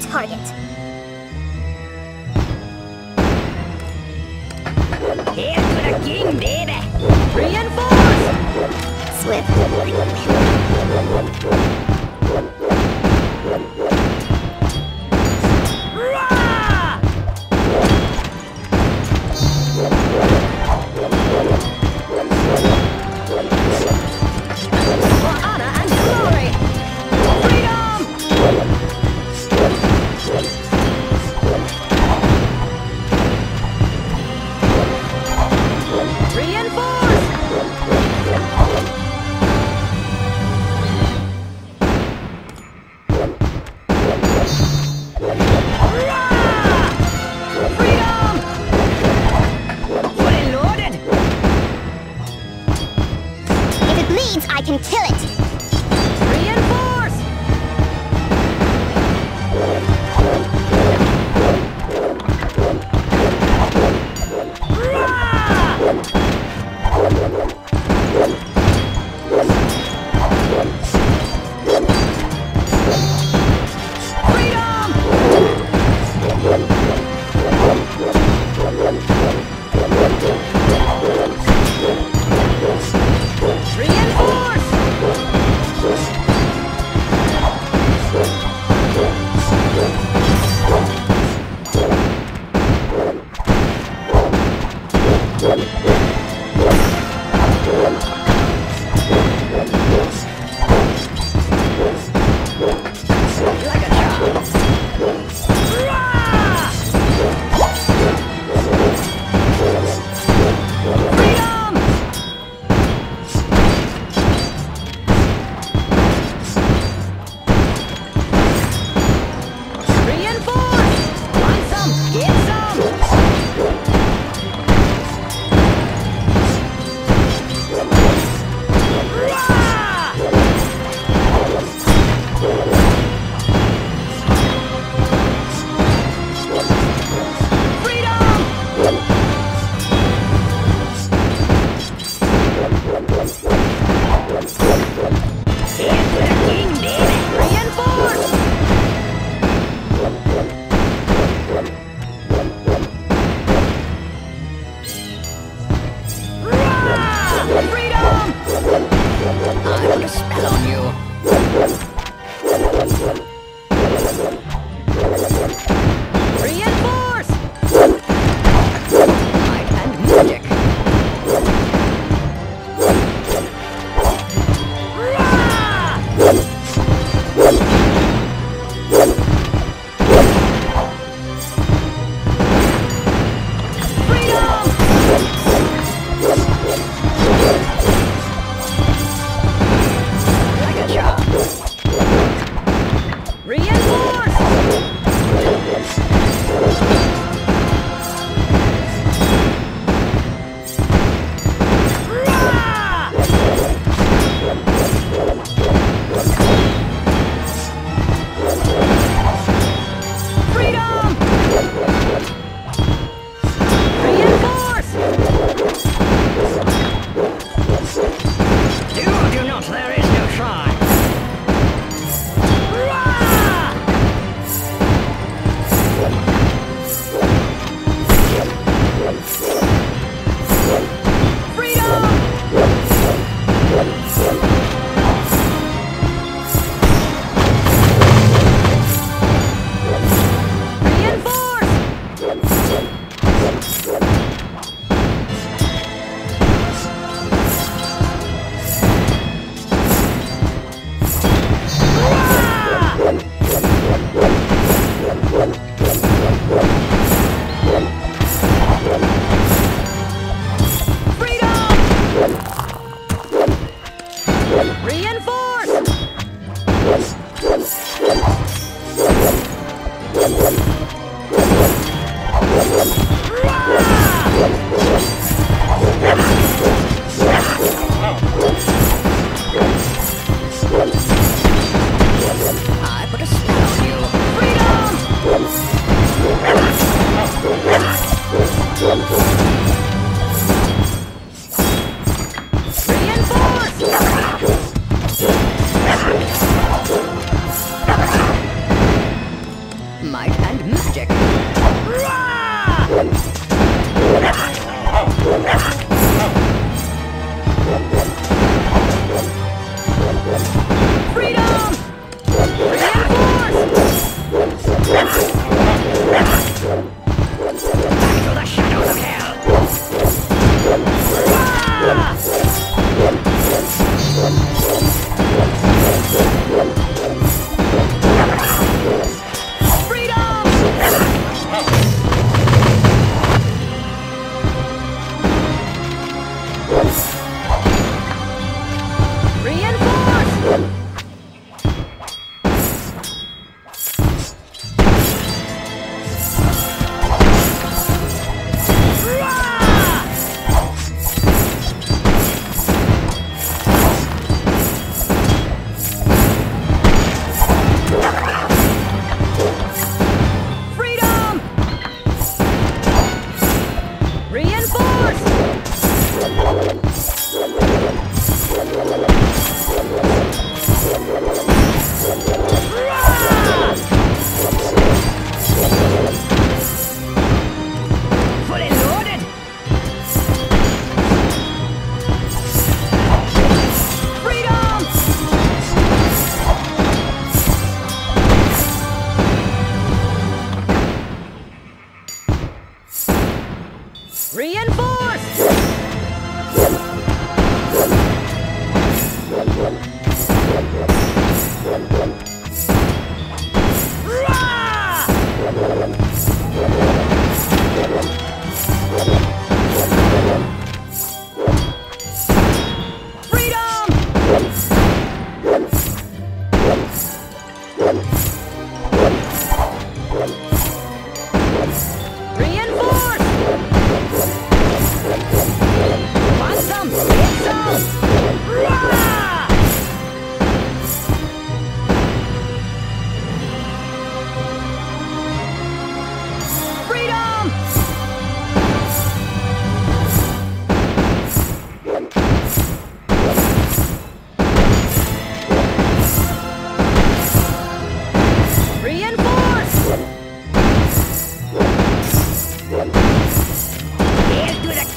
target. Here to the king, baby! Reinforce! Swift. Like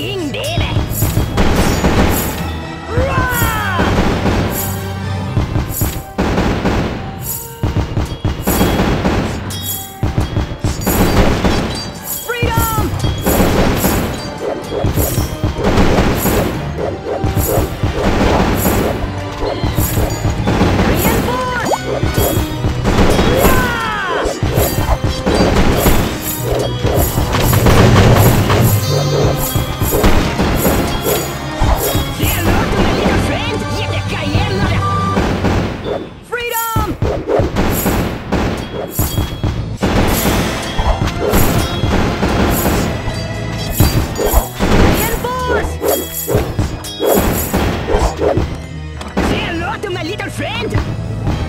King Day. Enter!